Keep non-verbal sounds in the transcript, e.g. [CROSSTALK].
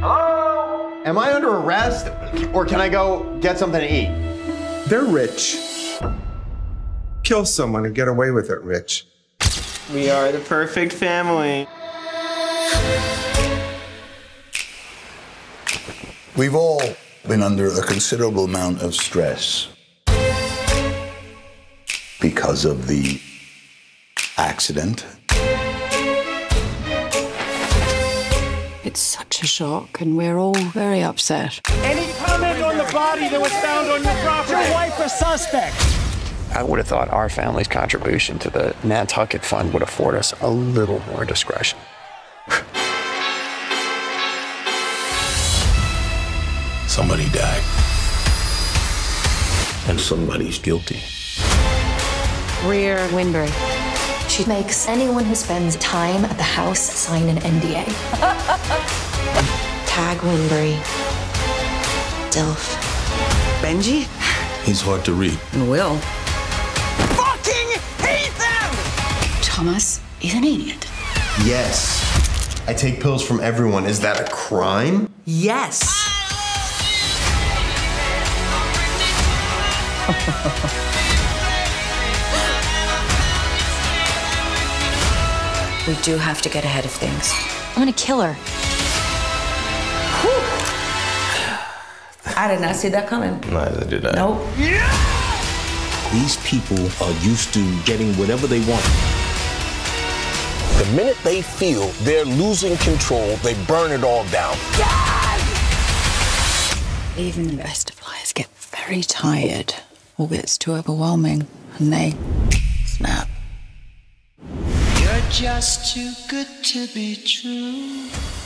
Hello? Am I under arrest or can I go get something to eat? They're rich. Kill someone and get away with it, Rich. We are the perfect family. We've all been under a considerable amount of stress because of the accident. It's such a shock, and we're all very upset. Any comment on the body that was found on your property? Your wife a suspect. I would have thought our family's contribution to the Nantucket Fund would afford us a little more discretion. [SIGHS] Somebody died. And somebody's guilty. Greer Winbury. She makes anyone who spends time at the house sign an NDA. [LAUGHS] Tag Winbury. Dilf. Benji? He's hard to read. And Will. Fucking hate them! Thomas is an idiot. Yes. I take pills from everyone. Is that a crime? Yes. We do have to get ahead of things. I'm gonna kill her. I did not see that coming. Neither did I. Nope. These people are used to getting whatever they want. The minute they feel they're losing control, they burn it all down. Even the best of liars get very tired. All gets too overwhelming, and they snap. You're just too good to be true.